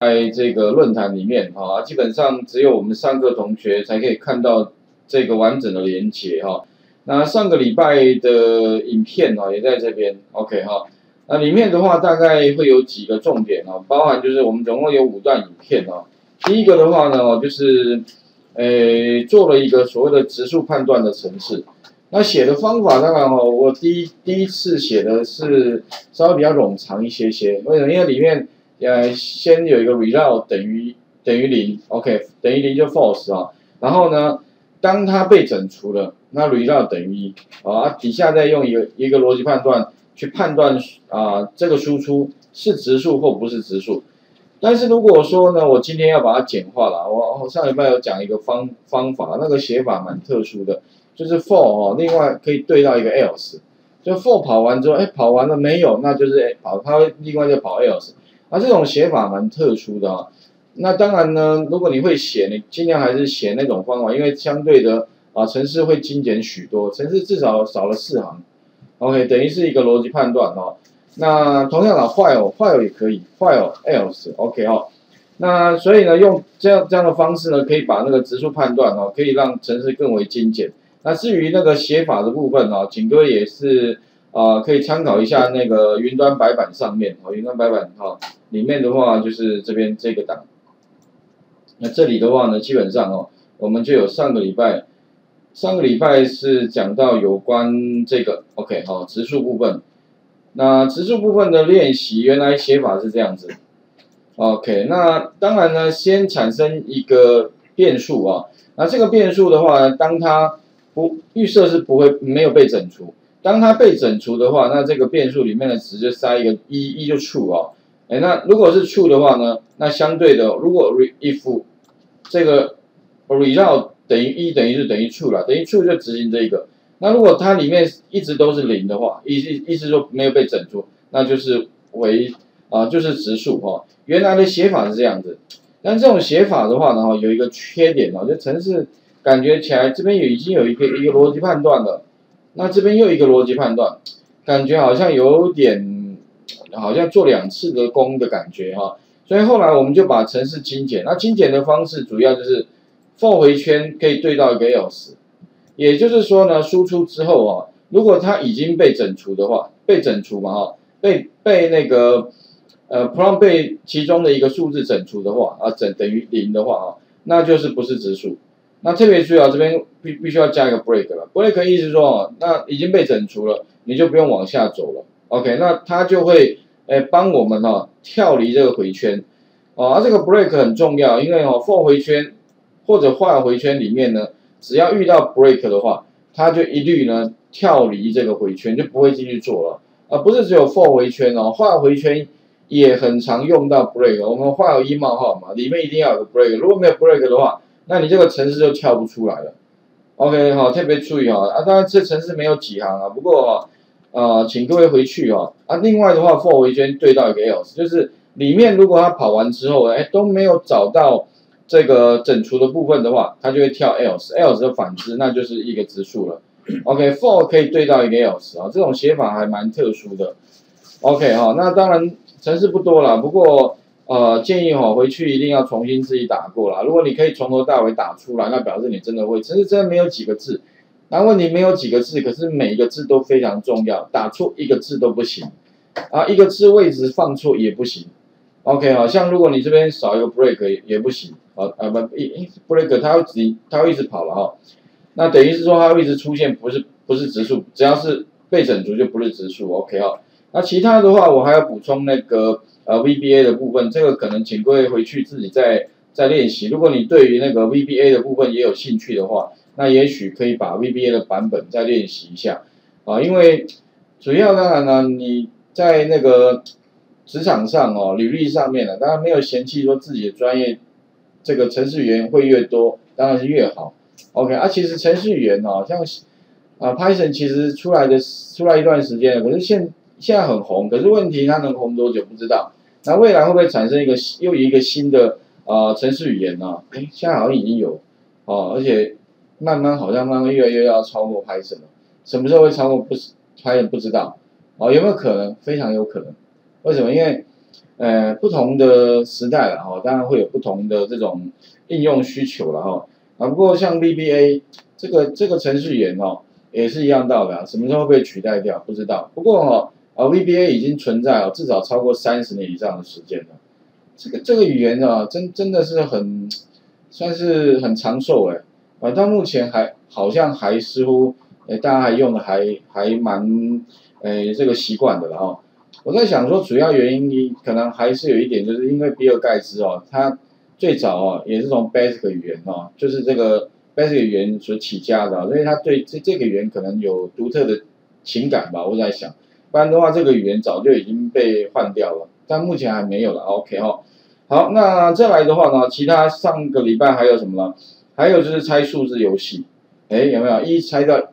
在这个论坛里面哈，基本上只有我们三个同学才可以看到这个完整的连接哈。那上个礼拜的影片哦也在这边，OK 哈。那里面的话大概会有几个重点哦，包含就是我们总共有五段影片哦。第一个的话呢，就是诶做了一个所谓的指数判断的程式。那写的方法当然哈，我第一第一次写的是稍微比较冗长一些些，为什么？因为里面。呃，先有一个 result 等于等于零，OK，等于零就 false 啊。然后呢，当它被整除了，那 result 等于一啊。底下再用一个一个逻辑判断去判断啊，这个输出是质数或不是质数。但是如果说呢，我今天要把它简化了，我我上礼拜有讲一个方方法，那个写法蛮特殊的，就是 for 哦，另外可以对到一个 else，就 for 跑完之后，哎，跑完了没有？那就是哎跑，它另外就跑 else。啊，这种写法蛮特殊的啊。那当然呢，如果你会写，你尽量还是写那种方法，因为相对的啊，程式会精简许多，程式至少少了四行。OK，等于是一个逻辑判断哦。那同样的，while，while 也可以，while，else，OK 哦。那所以呢，用这样这样的方式呢，可以把那个值数判断哦，可以让程式更为精简。那至于那个写法的部分哦，景哥也是。啊，可以参考一下那个云端白板上面哦，云端白板哈，里面的话就是这边这个档。那这里的话呢，基本上哦，我们就有上个礼拜，上个礼拜是讲到有关这个 OK 好，植树部分。那植树部分的练习，原来写法是这样子。OK，那当然呢，先产生一个变数啊，那这个变数的话，当它不预设是不会没有被整除。当它被整除的话，那这个变数里面的值就塞一个一，一就 true 哦。哎，那如果是 true 的话呢，那相对的，如果 re, if 这个 result 等于一，等于是等于 true 了，等于 true 就执行这一个。那如果它里面一直都是零的话，意思意思说没有被整除，那就是为啊就是质数哈。原来的写法是这样子，但这种写法的话呢，有一个缺点哦，就程式感觉起来这边有已经有一个一个逻辑判断了。那这边又一个逻辑判断，感觉好像有点，好像做两次的功的感觉哈，所以后来我们就把程式精简。那精简的方式主要就是 for 回圈可以对到一个 else，也就是说呢，输出之后啊，如果它已经被整除的话，被整除嘛哈，被被那个呃 prom 被其中的一个数字整除的话啊，整等于零的话啊，那就是不是质数。那特别注意啊，这边必必须要加一个 break 了。break 意思说哦，那已经被整除了，你就不用往下走了。OK，那它就会诶帮我们哈跳离这个回圈。哦，而这个 break 很重要，因为哦 for 回圈或者 while 回圈里面呢，只要遇到 break 的话，它就一律呢跳离这个回圈，就不会继续做了。啊，不是只有 for 回圈哦，while 回圈也很常用到 break。我们 while 一冒号嘛，里面一定要有个 break，如果没有 break 的话。那你这个程式就跳不出来了，OK 好，特别注意哈啊，当然这程式没有几行啊，不过啊，请各位回去哦啊，另外的话，for 回圈对到一个 else，就是里面如果它跑完之后，哎都没有找到这个整除的部分的话，它就会跳 else，else 的反之那就是一个质数了，OK，for 可以对到一个 else 啊，这种写法还蛮特殊的，OK 哈，那当然程式不多了，不过。呃，建议哈回去一定要重新自己打过啦。如果你可以从头到尾打出来，那表示你真的会。其实真的没有几个字，那问题没有几个字，可是每一个字都非常重要，打错一个字都不行啊，一个字位置放错也不行。OK，好像如果你这边少一个 break 也也不行啊啊不一 break 它会直它会一直跑了哈，那等于是说它会一直出现不是不是指数，只要是被整除就不是指数。OK 哈，那其他的话我还要补充那个。呃，VBA 的部分，这个可能请各位回去自己再再练习。如果你对于那个 VBA 的部分也有兴趣的话，那也许可以把 VBA 的版本再练习一下啊。因为主要当然呢，你在那个职场上哦，履历上面呢，当然没有嫌弃说自己的专业，这个程序员会越多，当然是越好。OK，啊，其实程序员哦，像啊 Python 其实出来的出来一段时间了，可是现现在很红，可是问题它能红多久不知道。那未来会不会产生一个又一个新的啊程序语言呢？哎，现在好像已经有哦，而且慢慢好像慢慢越来越要超过 Python 了。什么时候会超过不 Python 不知道哦，有没有可能？非常有可能。为什么？因为呃，不同的时代了哈，当然会有不同的这种应用需求了哈。啊，不过像 VBA 这个这个程序员哦，也是一样道理啊，什么时候被取代掉不知道。不过哈，啊 VBA 已经存在哦，至少超过三十年以上的时间了。这个这个语言啊，真真的是很算是很长寿哎，啊，到目前还好像还似乎，哎，大家还用的还还蛮，哎，这个习惯的了哈。我在想说，主要原因你可能还是有一点，就是因为比尔盖茨哦，他最早哦也是从 Basic 语言哦，就是这个 Basic 语言所起家的，所以他对这这个语言可能有独特的情感吧。我在想，不然的话，这个语言早就已经被换掉了，但目前还没有了。OK 哈，好，那再来的话呢，其他上个礼拜还有什么呢？还有就是猜数字游戏，哎，有没有一猜到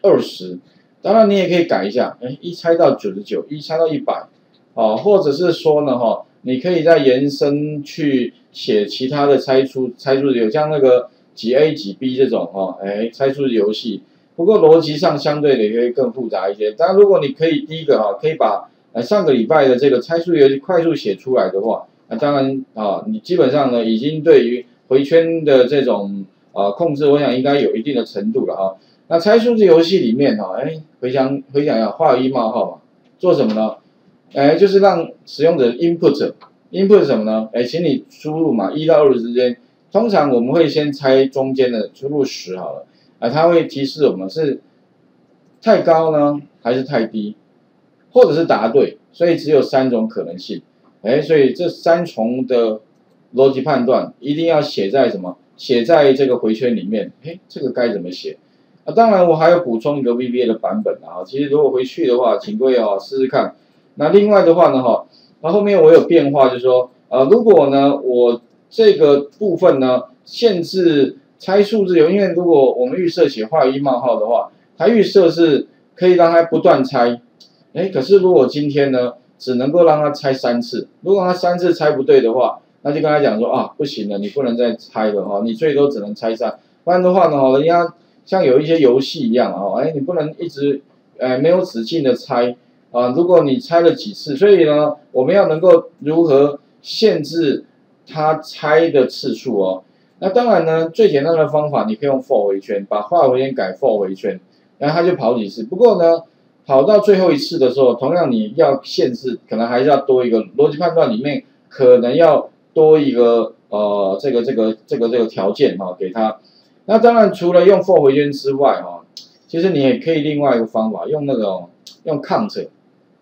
二十？当然，你也可以改一下，哎，一猜到九十九，一猜到一百，哦，或者是说呢，哈，你可以再延伸去写其他的猜出猜出有像那个几 A 几 B 这种，哈，哎，猜出游戏。不过逻辑上相对的也会更复杂一些。当然，如果你可以第一个哈，可以把呃上个礼拜的这个猜数游戏快速写出来的话，那当然啊，你基本上呢已经对于回圈的这种啊控制，我想应该有一定的程度了哈。那猜数字游戏里面哈，哎，回想回想一下，画一冒号嘛，做什么呢？哎，就是让使用者 input，input 什么呢？哎，请你输入嘛，一到二之间，通常我们会先猜中间的，输入十好了，啊，它会提示我们是太高呢，还是太低，或者是答对，所以只有三种可能性，哎，所以这三重的逻辑判断一定要写在什么？写在这个回圈里面，哎，这个该怎么写？啊当然，我还要补充一个 VBA 的版本啊。其实如果回去的话，请各位啊试试看。那另外的话呢，哈，那后面我有变化，就是说，呃，如果呢，我这个部分呢限制猜数字有，因为如果我们预设写画一冒号的话，它预设是可以让它不断猜。哎，可是如果今天呢，只能够让它猜三次，如果它三次猜不对的话，那就跟他讲说啊，不行了，你不能再猜了哈，你最多只能猜三，不然的话呢，人家。像有一些游戏一样哦，哎，你不能一直，哎，没有止境的猜啊。如果你猜了几次，所以呢，我们要能够如何限制它猜的次数哦？那当然呢，最简单的方法，你可以用 for 回圈，把画回圈改 for 回圈，然后它就跑几次。不过呢，跑到最后一次的时候，同样你要限制，可能还是要多一个逻辑判断里面，可能要多一个呃，这个这个这个这个条件哈，给它。那当然，除了用 for 回圈之外，哈，其实你也可以另外一个方法，用那种用 count，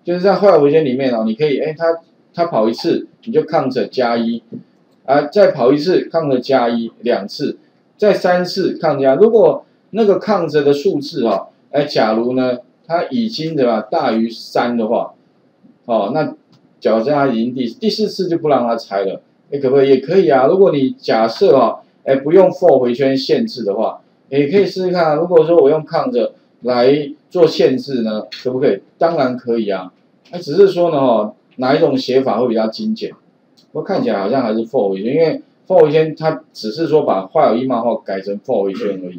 就是在 for 回圈里面哦，你可以，哎，它它跑一次，你就 count 加一，啊，再跑一次 count 加一，两次，再三次 count 加，如果那个 count 的数字哈，哎，假如呢，它已经对吧大于三的话，哦，那假设它已经第第四次就不让它猜了，哎，可不可以？也可以啊，如果你假设啊。哎，不用 for 回圈限制的话，也可以试试看啊。如果说我用 count 来做限制呢，可不可以？当然可以啊。那只是说呢，哈，哪一种写法会比较精简？我看起来好像还是 for 回圈，因为 for 回圈它只是说把画有一冒号改成 for 回圈而已。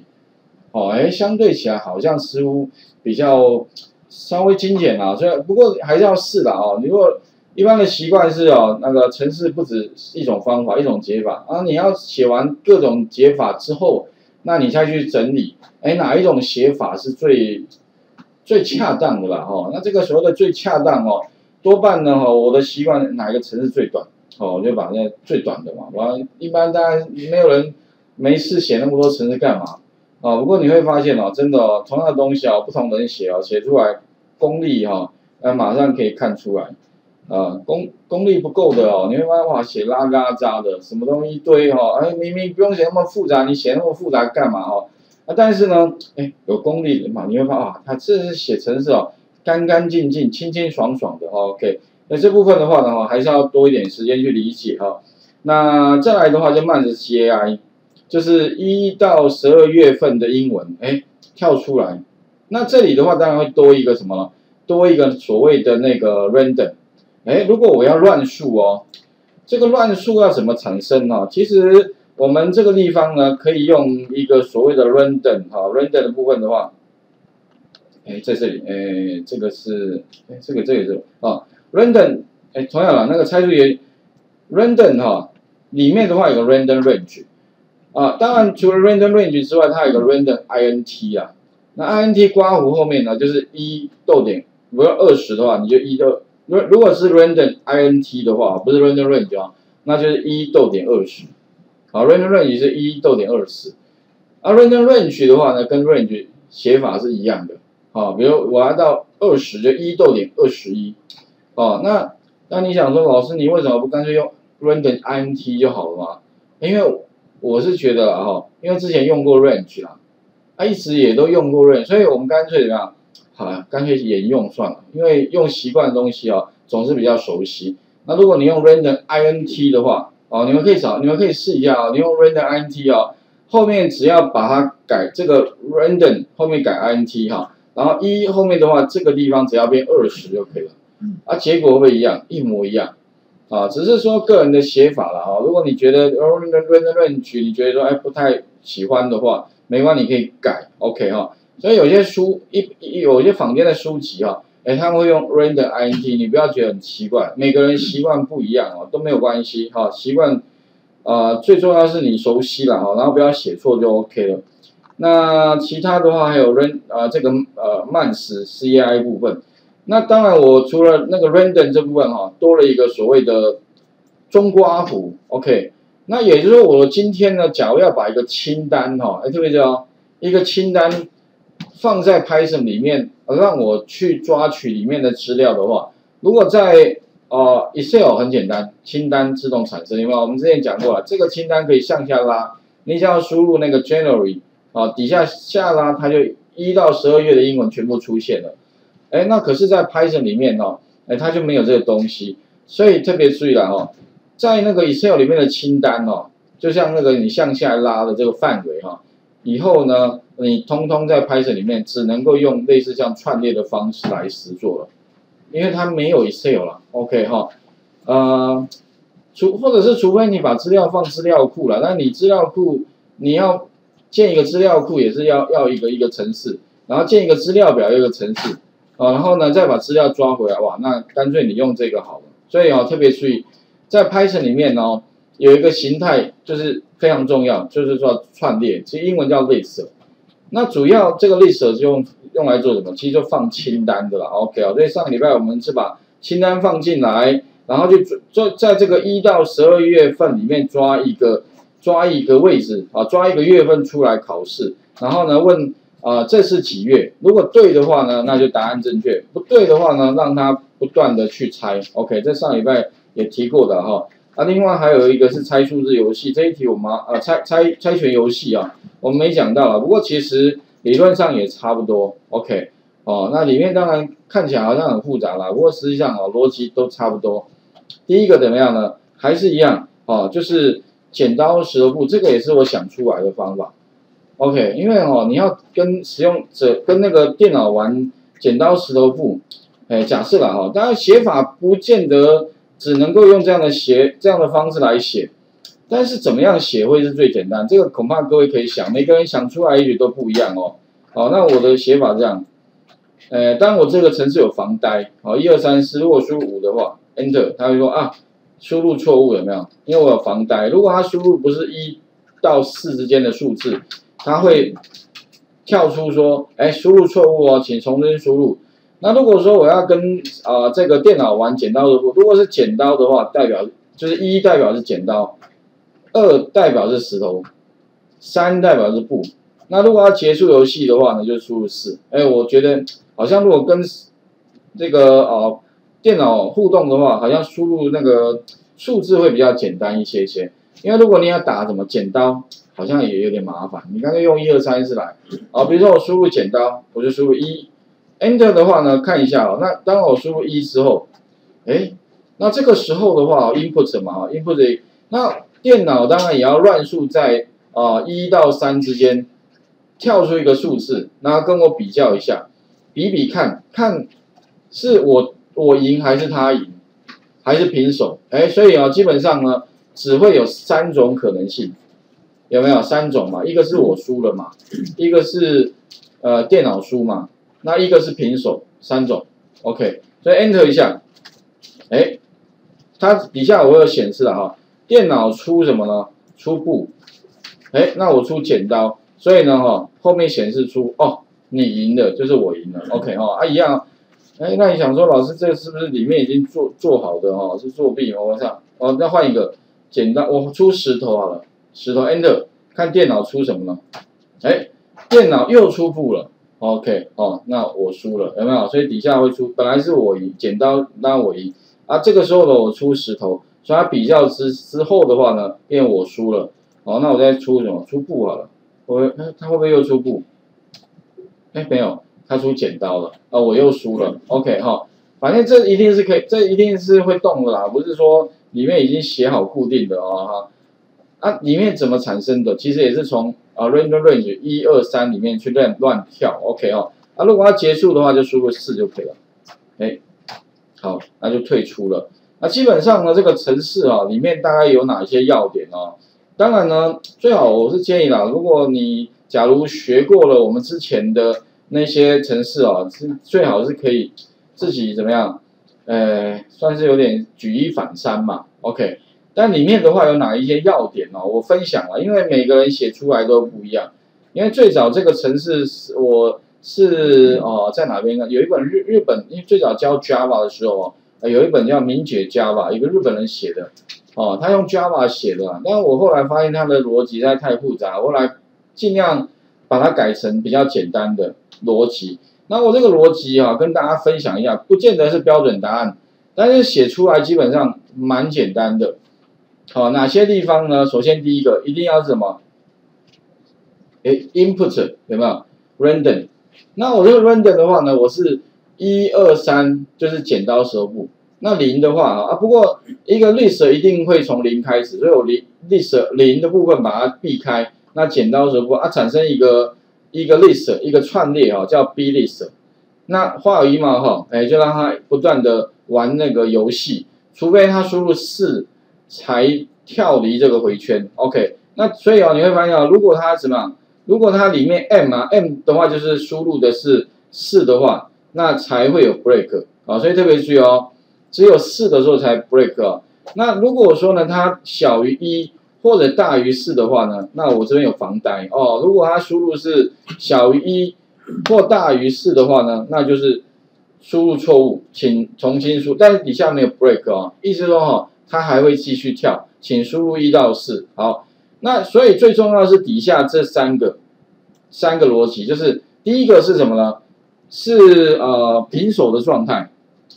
哦，哎，相对起来好像似乎比较稍微精简啊。所以不过还是要试的哦。如果一般的习惯是哦，那个程式不止一种方法，一种解法啊。你要写完各种解法之后，那你再去整理，哎，哪一种写法是最最恰当的啦？哈，那这个所谓的最恰当哦，多半呢哈，我的习惯哪一个程式最短，哦，我就把那最短的嘛。完，一般大家没有人没事写那么多程式干嘛？啊，不过你会发现哦，真的哦，同样的东西哦，不同人写哦，写出来功力哈，那马上可以看出来。啊，功功力不够的哦，你会发现哇，写拉拉渣的，什么东西一堆哈，哎，明明不用写那么复杂，你写那么复杂干嘛哦？啊，但是呢，哎，有功力的嘛，你会发现啊，他这是写程式哦，干干净净、清清爽爽的哦。OK，那这部分的话呢，还是要多一点时间去理解哈。那再来的话，就慢着 CAI，就是一到十二月份的英文，哎，跳出来。那这里的话，当然会多一个什么？多一个所谓的那个 random。哎，如果我要乱数哦，这个乱数要怎么产生呢？其实我们这个地方呢，可以用一个所谓的 random 哈，random 的部分的话，哎，在这里，哎，这个是，哎，这个这个是啊，random，哎，同样了，那个猜数也 random 哈，里面的话有个 random range 啊，当然除了 random range 之外，它有个 random int 啊。那 int 刮弧后面呢，就是一逗点，如果二十的话，你就一逗，如如果是 random int 的话，不是 random range 啊，那就是一逗点二十。好，random range 是一逗点二十。而 random range 的话呢，跟 range 写法是一样的。好，比如我要到二十，就一逗点二十一。哦，那那你想说，老师你为什么不干脆用 random int 就好了嘛？因为我是觉得哈，因为之前用过 range 啦，啊一直也都用过 range，所以我们干脆怎么样？好了，干脆沿用算了，因为用习惯的东西哦，总是比较熟悉。那如果你用 random int 的话，哦，你们可以找，你们可以试一下啊，你用 random int 哦。后面只要把它改这个 random 后面改 int 哈，然后一后面的话这个地方只要变二十就可以了，啊结果会一样一模一样，啊只是说个人的写法了啊，如果你觉得 random random range 你觉得说哎不太喜欢的话，没关系你可以改 OK 哈，所以有些书一有些坊间的书籍哈，哎他们会用 random int，你不要觉得很奇怪，每个人习惯不一样哦都没有关系哈，习惯。啊，最重要是你熟悉了哈，然后不要写错就 OK 了。那其他的话还有 ren 啊这个呃慢时 CI 部分。那当然我除了那个 random 这部分哈，多了一个所谓的中刮弧 OK。那也就是说我今天呢，假如要把一个清单哈，哎特别叫一个清单放在 Python 里面，让我去抓取里面的资料的话，如果在哦，Excel 很简单，清单自动产生，因为我们之前讲过了，这个清单可以向下拉，你只要输入那个 January，啊，底下下拉，它就一到十二月的英文全部出现了。哎，那可是，在 Python 里面哦，哎，它就没有这个东西，所以特别注意了哦，在那个 Excel 里面的清单哦，就像那个你向下拉的这个范围哈，以后呢，你通通在 Python 里面只能够用类似像串列的方式来实做了。因为它没有 Excel 了，OK 哈，呃，除或者是除非你把资料放资料库了，那你资料库你要建一个资料库也是要要一个一个程式，然后建一个资料表一个程式，啊，然后呢再把资料抓回来，哇，那干脆你用这个好了。所以哦，特别注意，在 Python 里面哦，有一个形态就是非常重要，就是说串列，其实英文叫 list。那主要这个 list 是用用来做什么？其实就放清单的啦。OK 啊，所以上个礼拜我们是把清单放进来，然后就做在这个一到十二月份里面抓一个抓一个位置啊，抓一个月份出来考试，然后呢问啊这是几月？如果对的话呢，那就答案正确；不对的话呢，让他不断的去猜。OK，在上礼拜也提过的哈。啊，另外还有一个是猜数字游戏，这一题我们啊猜猜猜拳游戏啊，我们没讲到了。不过其实理论上也差不多，OK，哦，那里面当然看起来好像很复杂啦，不过实际上哦逻辑都差不多。第一个怎么样呢？还是一样哦，就是剪刀石头布，这个也是我想出来的方法，OK，因为哦你要跟使用者跟那个电脑玩剪刀石头布，哎，假设了哈，当然写法不见得。只能够用这样的写这样的方式来写，但是怎么样写会是最简单？这个恐怕各位可以想，每个人想出来也许都不一样哦。好，那我的写法这样，呃，当我这个程式有防呆，好，一二三四，如果输入五的话，Enter，它会说啊，输入错误有没有？因为我有防呆，如果它输入不是一到四之间的数字，它会跳出说，哎，输入错误哦，请重新输入。那如果说我要跟啊这个电脑玩剪刀石布，如果是剪刀的话，代表就是一代表是剪刀，二代表是石头，三代表是布。那如果要结束游戏的话呢，就输入四。哎，我觉得好像如果跟这个啊电脑互动的话，好像输入那个数字会比较简单一些些。因为如果你要打什么剪刀，好像也有点麻烦。你刚才用一二三四来，啊，比如说我输入剪刀，我就输入一。Enter 的话呢，看一下哦。那当我输入一之后，哎，那这个时候的话，input 嘛，input，那电脑当然也要乱数在啊一到三之间跳出一个数字，然后跟我比较一下，比比看看是我我赢还是他赢，还是平手？哎，所以啊，基本上呢，只会有三种可能性，有没有三种嘛？一个是我输了嘛，一个是呃电脑输嘛。那一个是平手，三种，OK，所以 Enter 一下，哎，它底下我有显示了哈，电脑出什么呢？出布，哎，那我出剪刀，所以呢哈，后面显示出哦，你赢了，就是我赢了，OK 哈，啊一样，哎，那你想说老师这个是不是里面已经做做好的哈？是作弊？我上哦，那换一个。剪刀，我出石头好了，石头 Enter，看电脑出什么呢？哎，电脑又出布了。，OK 哦，那我输了，有没有？所以底下会出，本来是我赢，剪刀那我赢。啊，这个时候呢，我出石头，所以它比较之之后的话呢，变我输了。好，那我再出什么？出布好了。我，他会不会又出布？哎，没有，他出剪刀了。啊，我又输了。OK 哈，反正这一定是可以，这一定是会动的啦，不是说里面已经写好固定的哦哈。啊，里面怎么产生的？其实也是从啊 random range 一二三里面去乱乱跳。OK 哦，啊，如果要结束的话，就输入四就可以了。哎。好，那就退出了。那基本上呢，这个城市啊，里面大概有哪些要点呢？当然呢，最好我是建议啦，如果你假如学过了我们之前的那些城市啊，是最好是可以自己怎么样？呃，算是有点举一反三嘛。OK，但里面的话有哪一些要点呢？我分享了，因为每个人写出来都不一样。因为最早这个城市是我。是哦，在哪边呢？有一本日日本，因为最早教 Java 的时候哦，有一本叫明解 Java，一个日本人写的，哦，他用 Java 写的，但我后来发现他的逻辑实在太复杂，后来尽量把它改成比较简单的逻辑。那我这个逻辑啊，跟大家分享一下，不见得是标准答案，但是写出来基本上蛮简单的。好，哪些地方呢？首先第一个一定要是什么？哎，input 有没有？random。那我这个 random 的话呢，我是一二三，就是剪刀石头布。那零的话啊，不过一个 list 一定会从零开始，所以我零 list 零的部分把它避开。那剪刀石头布啊，产生一个一个 list 一个串列啊，叫 b list。那画有一嘛哈，哎，就让它不断的玩那个游戏，除非它输入四才跳离这个回圈。OK，那所以啊，你会发现啊，如果它什么？如果它里面 m 啊 m 的话就是输入的是四的话，那才会有 break 啊，所以特别注意哦，只有四的时候才 break 啊。那如果说呢它小于一或者大于四的话呢，那我这边有防呆哦。如果它输入是小于一或大于四的话呢，那就是输入错误，请重新输。但是底下没有 break 啊，意思说哈，它还会继续跳，请输入一到四，好。那所以最重要是底下这三个三个逻辑，就是第一个是什么呢？是呃平手的状态，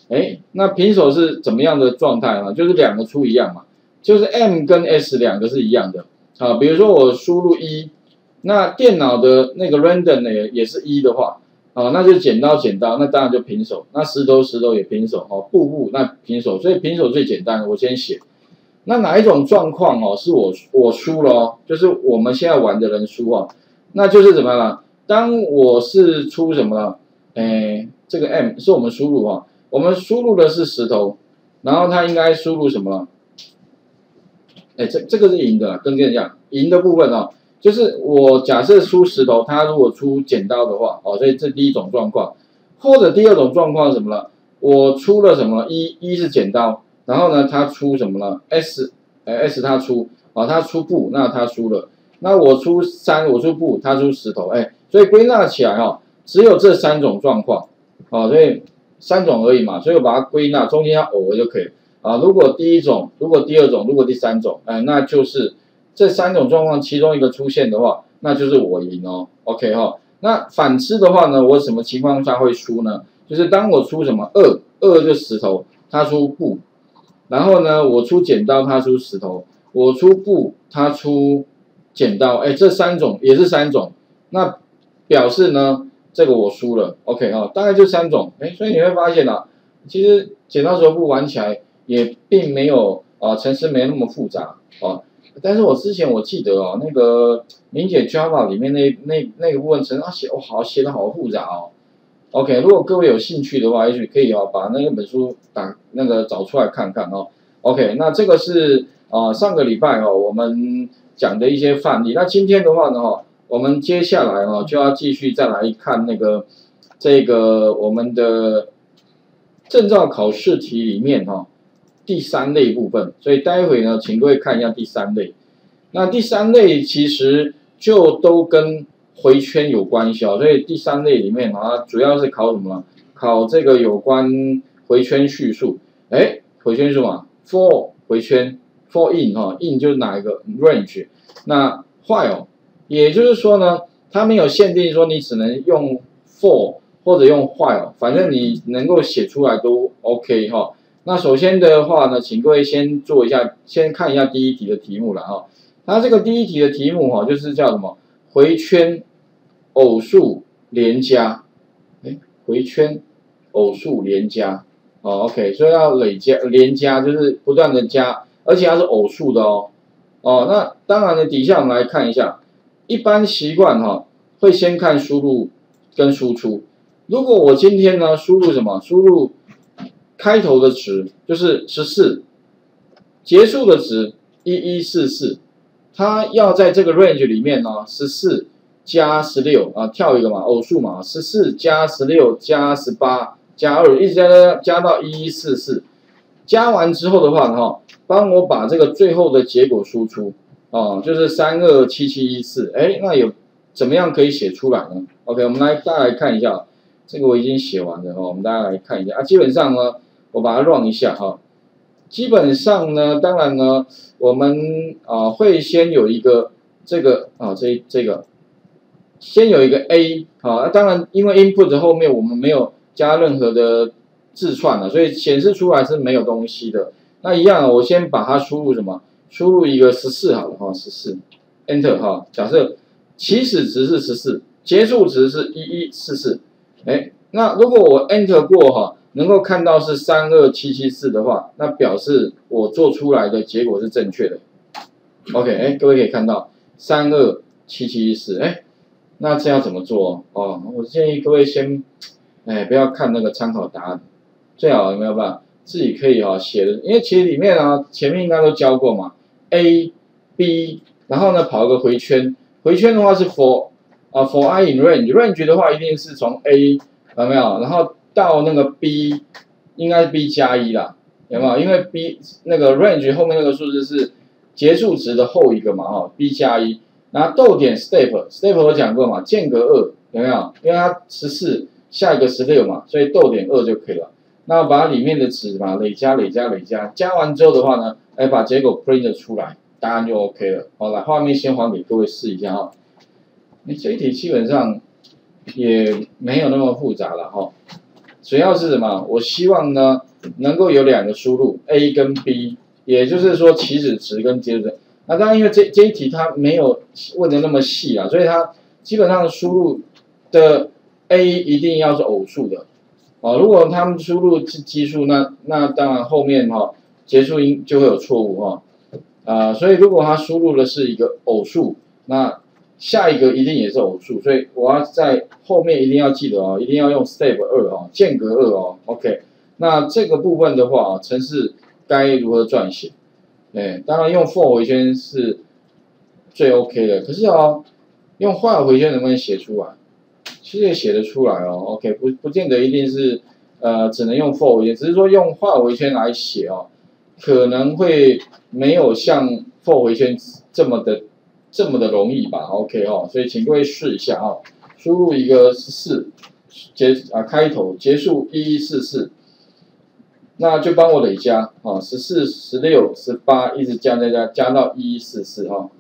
哎，那平手是怎么样的状态呢？就是两个出一样嘛，就是 M 跟 S 两个是一样的啊。比如说我输入一，那电脑的那个 random 呢也是一的话哦，那就剪刀剪刀，那当然就平手。那石头石头也平手哦，步步那平手，所以平手最简单，我先写。那哪一种状况哦，是我我输了哦，就是我们现在玩的人输哦，那就是怎么样了？当我是出什么？哎，这个 M 是我们输入啊，我们输入的是石头，然后他应该输入什么？哎，这这个是赢的，跟这样赢的部分哦，就是我假设出石头，他如果出剪刀的话，哦，所以这第一种状况，或者第二种状况什么了？我出了什么？一一是剪刀。然后呢，他出什么了？S，哎，S 他出，啊，他出布，那他输了。那我出三，我出布，他出石头，哎，所以归纳起来哈，只有这三种状况，啊，所以三种而已嘛，所以我把它归纳，中间要偶就可以。啊，如果第一种，如果第二种，如果第三种，哎，那就是这三种状况其中一个出现的话，那就是我赢哦。OK 哈，那反之的话呢，我什么情况下会输呢？就是当我出什么二，二就石头，他出布。然后呢，我出剪刀，他出石头；我出布，他出剪刀。哎，这三种也是三种，那表示呢，这个我输了。OK 哈，大概就三种。哎，所以你会发现啊，其实剪刀石头布玩起来也并没有啊，程式没那么复杂啊。但是我之前我记得哦，那个明解 Java 里面那那那个部分程式写，哇，好写的好复杂哦。OK，如果各位有兴趣的话，也许可以哦，把那一本书打那个找出来看看哦。OK，那这个是啊上个礼拜哦我们讲的一些范例。那今天的话呢哈，我们接下来哈就要继续再来看那个这个我们的证照考试题里面哈第三类部分，所以待会呢，请各位看一下第三类。那第三类其实就都跟回圈有关系哦，所以第三类里面啊，主要是考什么？考这个有关回圈叙述。哎，回圈是什么？for 回圈，for in 哈，in 就是哪一个 range？那 while，也就是说呢，它没有限定说你只能用 for 或者用 while，反正你能够写出来都 OK 哈。那首先的话呢，请各位先做一下，先看一下第一题的题目了哈。它这个第一题的题目哈，就是叫什么？回圈偶数连加，哎，回圈偶数连加，哦，OK，所以要累加连加，就是不断的加，而且它是偶数的哦。哦，那当然呢，底下我们来看一下，一般习惯哈，会先看输入跟输出。如果我今天呢，输入什么？输入开头的值就是十四，结束的值一一四四，它要在这个 range 里面呢，十四加十六。啊，跳一个嘛，偶数嘛，十四加十六加十八加二，一直加加加到一一四四，加完之后的话哈，帮我把这个最后的结果输出。啊，就是三二七七一四，哎，那有怎么样可以写出来呢？OK，我们来大家来看一下，这个我已经写完了哈，我们大家来看一下。啊，基本上呢。我把它 run 一下哈，基本上呢，当然呢，我们啊会先有一个这个啊这这个，先有一个 a 啊，当然因为 input 后面我们没有加任何的字串了，所以显示出来是没有东西的。那一样，我先把它输入什么？输入一个十四好了哈，十四，enter 哈，假设起始值是十四，结束值是一一四四，哎，那如果我 enter 过哈。能够看到是三二七七四的话，那表示我做出来的结果是正确的。OK，哎，各位可以看到三二七七四，哎，那这要怎么做哦？我建议各位先，哎，不要看那个参考答案，最好有没有办法自己可以哈写的，因为其实里面啊前面应该都教过嘛，A B，然后呢跑一个回圈，回圈的话是 for 啊 for i in range，range 的话一定是从 A 有没有，然后。到那个 B，应该是 B 加一啦，有没有？因为 B 那个 range 后面那个数字是结束值的后一个嘛，哈，B 加一，然后逗点 step，step 我讲过嘛，间隔二，有没有？因为它十四，下一个十六嘛，所以逗点二就可以了。那把里面的值嘛累加累加累加，加完之后的话呢，哎，把结果 print 出来，答案就 OK 了。好，来画面先还给各位试一下哈。你这一题基本上也没有那么复杂了哈。主要是什么？我希望呢，能够有两个输入 A 跟 B，也就是说起始值跟结束。那当然，因为这这一题它没有问的那么细啊，所以它基本上的输入的 A 一定要是偶数的。哦，如果他们输入是奇数，那那当然后面哈结束音就会有错误哈。啊，所以如果他输入的是一个偶数，那下一个一定也是偶数，所以我要在后面一定要记得哦，一定要用 step 二哦，间隔二哦，OK。那这个部分的话啊，程式该如何撰写？哎，当然用 for 回圈是最 OK 的，可是哦，用 while 回圈能不能写出来？其实也写得出来哦，OK，不不见得一定是呃只能用 for 回圈，只是说用 while 回圈来写哦，可能会没有像 for 回圈这么的。这么的容易吧？OK 哦，所以请各位试一下啊，输入一个十四结啊，开头结束一一四四，那就帮我累加啊，十四、十六、十八，一直加加加，加到一一四四哈。